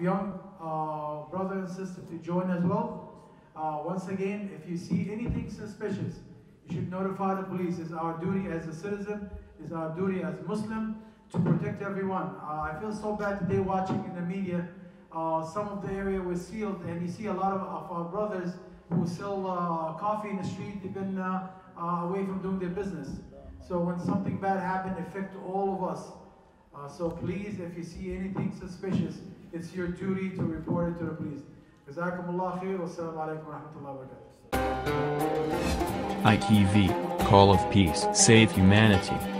young uh, brother and sister to join as well. Uh, once again, if you see anything suspicious, you should notify the police. It's our duty as a citizen, it's our duty as Muslim to protect everyone. Uh, I feel so bad today watching in the media, uh, some of the area was sealed and you see a lot of, of our brothers who sell uh, coffee in the street, they've been uh, away from doing their business. So when something bad happened, it affects all of us. So please, if you see anything suspicious, it's your duty to report it to the police. Jazakumullah khair. Wassalamu alaikum warahmatullahi wabarakatuh. ITV, Call of Peace, Save Humanity.